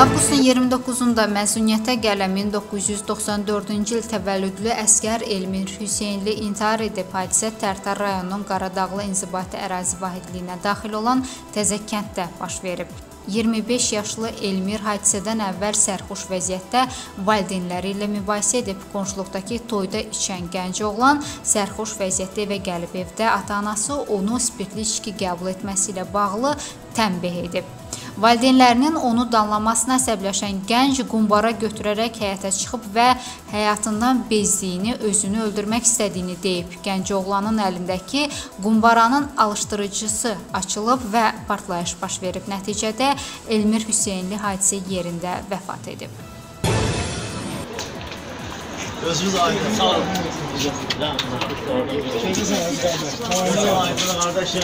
Avqustun 29-da məzuniyyətə gələn 1994-cü il təvəllüdlü əskər Elmir Hüseynli intihar edib. Hadisə Tərtar rayonunun Qaradağlı inzibati ərazi vahidliyinə daxil olan Təzə kənddə baş verib. 25 yaşlı Elmir hadisədən əvvəl sərxoş vəziyyətdə valideynləri ilə mübahisə edib. Qonşuluqdakı toyda içən gənc oğlan sərxoş vəziyyətdə evə gəlib. Evdə ata-anası onu spirtli içki qəbul etməsi ilə bağlı tənbih edib. Valideynlərinin onu danlamasına əsəbləşən gənc qumbara götürərək həyətə çıxıb və həyatından bezdiyini, özünü öldürmək istədiyini deyib. Gənc oğlanın əlindəki qumbaranın alışdırıcısı açılıb və partlayış baş verib. Nəticədə Elmir Hüseynli hadisə yerində vəfat edib. Özünüz aydın, sağ olun. Kardeşim,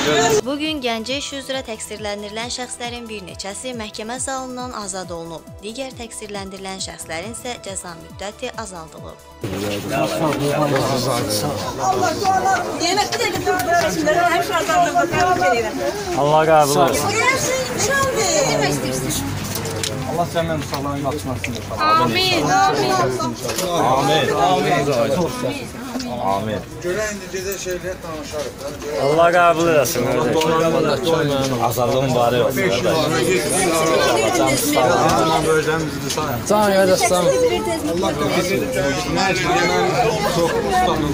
Allah. Bu gün Gəncə işi üzrə təqsirləndirilən şəxslərin bir neçəsi məhkəmə zalından azad olunub. Digər təqsirləndirilən şəxslərin isə cəza müddəti azaldılıb. Allah qəbul etsin. Gelsin, çaldı. Demek istiyorsun. Allah səndən sağlamın açmasın inşallah. Amin, amin. Amin. Görən indi gedə şeylər danışarıq. Allah qəbul etsin. Azadlıq mübarək olsun. Aman böyüdən bizi sayın. Can yarasam. Allah qəbul etsin. Nə üçün mən çox ustanla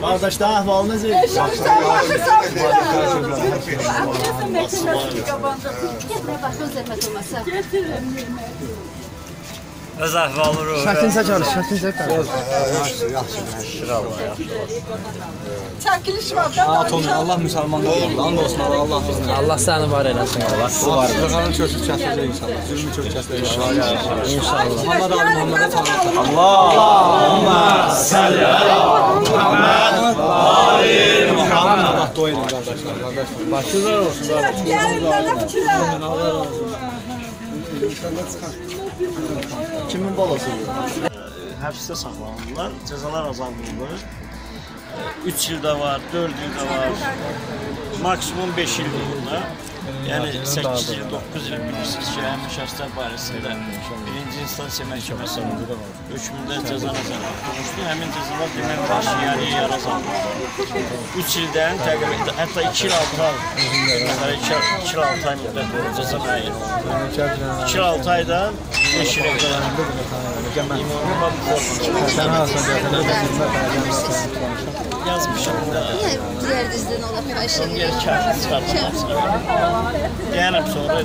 Kardeş, daha ahvalınız iyi. Öz əhvalı ruhu. Şəkinsə çalış, şəkinsə çalış. Çəkiliş var. Atom Allah müsəlmanlar and olsun Allah Allah bizə. Allah səni var eləsin. Allah var. Zəxanın kökü kəsiləcək inşallah. Zülmü kökü kəsiləcək inşallah. İnşallah. Muhammed Ali Muhammed'ə tanrı. Allahumma salli ala Muhammed və ali Muhammed. Allah doyun qardaşlar, qardaşlar. Başınızlar olsun qardaşlar. Gəlin, dada fikirlər. Kimin balası? Həbsdə saxlanırlar, cəzalar azaldılır. 3 ildə var, 4 ildə var. Maksimum 5 il deyirlər. Yəni 8 il, 9 il bilirsiniz ki, həmin şəxslər barəsində birinci instansiya məhkəməsinin hökmündə cəza nəzərdə tutulmuşdu. Həmin cəzalar demək olar ki, yəni yara salınmışdı. 3 ildən təqribən hətta 2 il 6 ay, məsələn 2 il 6 ay müddət cəza müəyyən olundu. 2 il 6 aydan 5 ilə qədər ümumi hal yazmışam da. Digər dizdən ola xahiş Yer kağıt çıxartmaq. Deyərəm sonra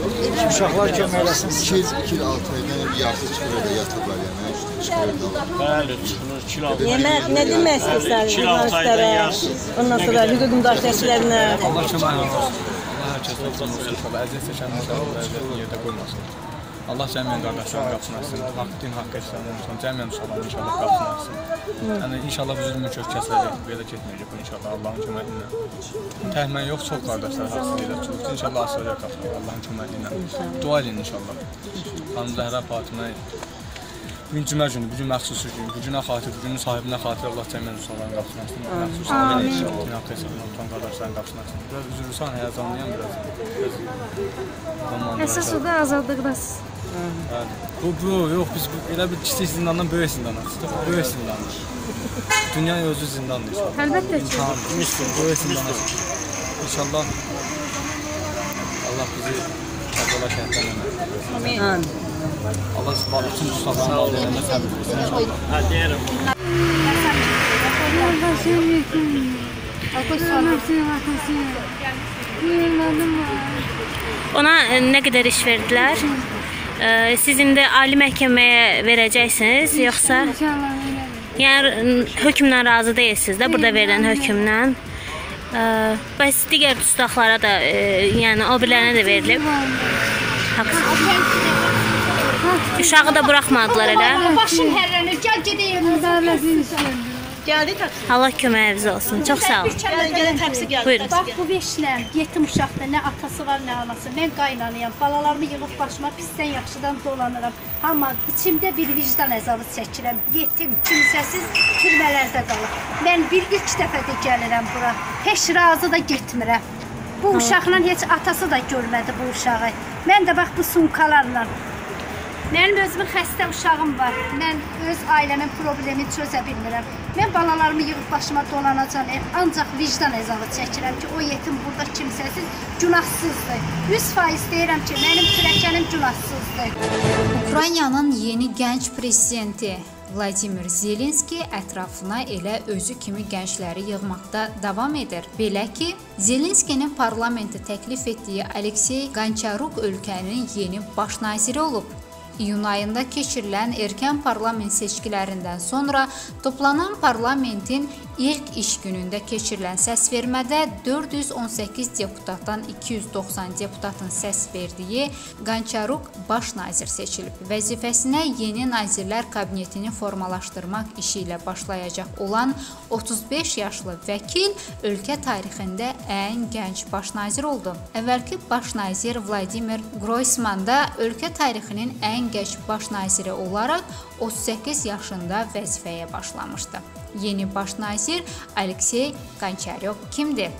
Uşaqlar kömək eləsin. 2 il 6 aydan yarısı çıxır elə yatıblar yəni. Da. bəli çıxılır kilo altı. Yemək nə demək istəyirsən? Kilo altı aydan yarısı. Ondan sonra hüquq müdafiəçilərinə. Allah kömək olsun. Allah hər kəsə olsun. Əziyyət çəkən inşallah əziyyət yerdə qoymasın. Allah cəmiyyən qardaşların qapısını açsın. Haqq din haqqı istəyən olsun. Cəmiyyən uşaqların inşallah qapısını açsın. Yəni inşallah bu zülmün kök kəsiləcək. Belə getməyəcək bu inşallah Allahın köməyi ilə. Təhmən yox, çox qardaşlar haqsız çıxır. İnşallah açılacaq qapılar Allahın köməyi ilə. Dua edin inşallah. Xanım Zəhra Fatimə Bugün cümə günü, bugün məxsusi gün. Bu günə xatir, bu günün sahibinə xatir Allah cəmiyyən uşaqların qapısını açsın. Məxsus amin. Din haqqı istəyən tutan qardaşların qapısını açsın. Biraz üzülürsən, həyəcanlıyam biraz. Əsas o da azadlıqdasız. Bəli. Bu, bu, yox, biz bu, elə bir kiçik zindandan böyük zindana çıxdıq. Böyük zindandan. Dünya özü zindandır inşallah. Əlbəttə ki. Miskin, böyük zindana çıxdıq. İnşallah Allah bizi Kərbala şəhiddən eləmək. Amin. Allah sizə bütün ustaların valideynlərinə təbrik etsin. Hə var. Ona e, nə qədər iş verdilər? E, Siz indi ali məhkəməyə verəcəksiniz, yoxsa yəni hökmdən razı deyilsiniz də burada verilən hökmdən? E, Bəs digər dustaqlara da, yəni o birilərinə də verilib. Haqsız. Uşağı da buraxmadılar elə. Başım hərlənir. Gel gidelim. Adaletini istiyorum. Gəldi taksi. Allah köməyiniz olsun. Çox sağ olun. Gəlin, gəlin taksi gəldi. Buyurun. Bax bu veşlə yetim uşaqdır, nə atası var, nə anası. Mən qaynanıyam. Balalarımı yığıb başıma pisdən yaxşıdan dolanıram. Amma içimdə bir vicdan əzabı çəkirəm. Yetim, kimsəsiz türmələrdə qalıb. Mən bir ilk dəfədir gəlirəm bura. Heç razı da getmirəm. Bu uşaqla heç atası da görmədi bu uşağı. Mən də bax bu sumkalarla Mənim özümün xəstə uşağım var. Mən öz ailəmin problemini çözə bilmirəm. Mən balalarımı yığıb başıma dolanacam. E, Ancaq vicdan əzabı çəkirəm ki, o yetim burada kimsəsiz, günahsızdır. 100% deyirəm ki, mənim kürəkənim günahsızdır. Ukraynanın yeni gənc prezidenti Vladimir Zelenski ətrafına elə özü kimi gəncləri yığmaqda davam edir. Belə ki, Zelenskinin parlamentə təklif etdiyi Aleksey Qonçaruk ölkənin yeni baş naziri olub. İyun ayında keçirilən erkən parlament seçkilərindən sonra toplanan parlamentin ilk iş günündə keçirilən səsvermədə 418 deputatdan 290 deputatın səs verdiyi Qonçaruk baş nazir seçilib. Vəzifəsinə yeni nazirlər kabinetini formalaşdırmaq işi ilə başlayacaq olan 35 yaşlı vəkil ölkə tarixində ən gənc baş nazir oldu. Əvvəlki baş nazir Vladimir Groysman da ölkə tarixinin ən gənc baş naziri olaraq 38 yaşında vəzifəyə başlamışdı. Yeni baş nazir Aleksey Qonçaryok kimdir?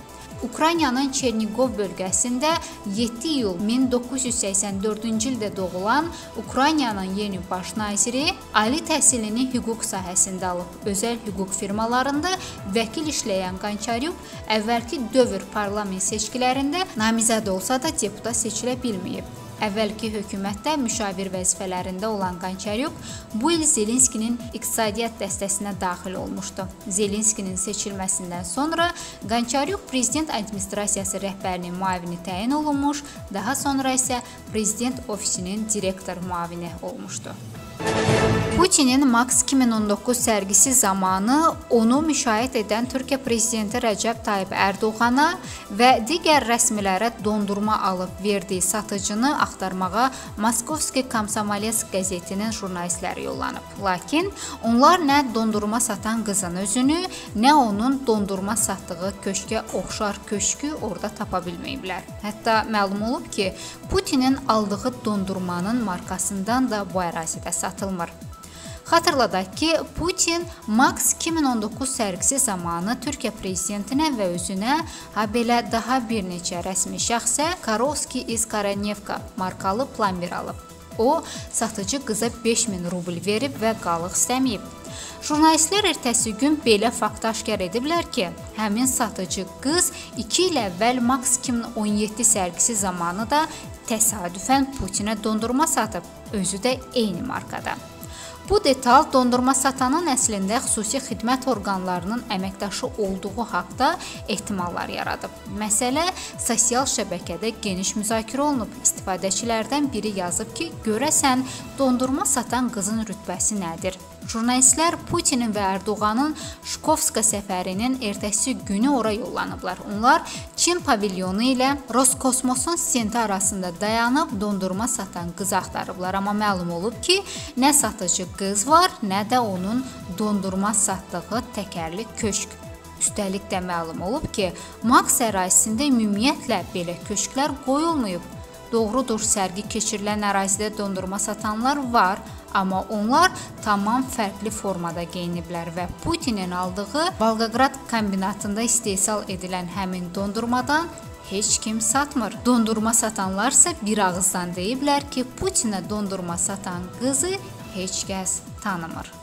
Ukraynanın Çerniqov bölgəsində 7 iyul 1984-cü ildə doğulan Ukraynanın yeni baş naziri ali təhsilini hüquq sahəsində alıb. Özəl hüquq firmalarında vəkil işləyən Qonçaryuk əvvəlki dövr parlament seçkilərində namizəd olsa da deputat seçilə bilməyib. Əvvəlki hökumətdə müşavir vəzifələrində olan Qonçaryuk bu il Zelenskinin iqtisadiyyat dəstəsinə daxil olmuşdu. Zelenskinin seçilməsindən sonra Qonçaryuk prezident administrasiyası rəhbərinin müavini təyin olunmuş, daha sonra isə prezident ofisinin direktor müavini olmuşdu. Putinin Max 2019 sərgisi zamanı onu müşahidə edən Türkiyə prezidenti Rəcəb Tayyib Ərdoğana və digər rəsmilərə dondurma alıb verdiyi satıcını axtarmağa Moskovski Komsomolesk qəzetinin jurnalistləri yollanıb. Lakin onlar nə dondurma satan qızın özünü, nə onun dondurma satdığı köşkə oxşar köşkü orada tapa bilməyiblər. Hətta məlum olub ki, Putinin aldığı dondurmanın markasından da bu ərazidə satılmır. Xatırladaq ki, Putin Max 2019 sərgisi zamanı Türkiyə prezidentinə və özünə, ha belə daha bir neçə rəsmi şəxsə Karovski iz Karanevka markalı plomber alıb. O, satıcı qıza 5000 rubl verib və qalıq istəməyib. Jurnalistlər ertəsi gün belə fakt aşkar ediblər ki, həmin satıcı qız 2 il əvvəl Max 2017 sərgisi zamanı da təsadüfən Putinə dondurma satıb, özü də eyni markada. Bu detal dondurma satanın əslində xüsusi xidmət orqanlarının əməkdaşı olduğu haqqda ehtimallar yaradıb. Məsələ sosial şəbəkədə geniş müzakirə olunub. İstifadəçilərdən biri yazıb ki, görəsən dondurma satan qızın rütbəsi nədir? Jurnalistlər Putinin və Ərdoğanın Şkovska səfərinin ertəsi günü ora yollanıblar. Onlar Çin pavilyonu ilə Roskosmosun stenti arasında dayanıb dondurma satan qız axtarıblar, amma məlum olub ki, nə satıcı qız var, nə də onun dondurma satdığı təkərli köşk. Üstəlik də məlum olub ki, Max ərazisində ümumiyyətlə belə köşklər qoyulmayıb. Doğrudur, sərgi keçirilən ərazidə dondurma satanlar var, amma onlar tamam fərqli formada geyiniblər və Putinin aldığı Volqograd kombinatında istehsal edilən həmin dondurmadan heç kim satmır. Dondurma satanlar isə bir ağızdan deyiblər ki, Putinə dondurma satan qızı heç kəs tanımır.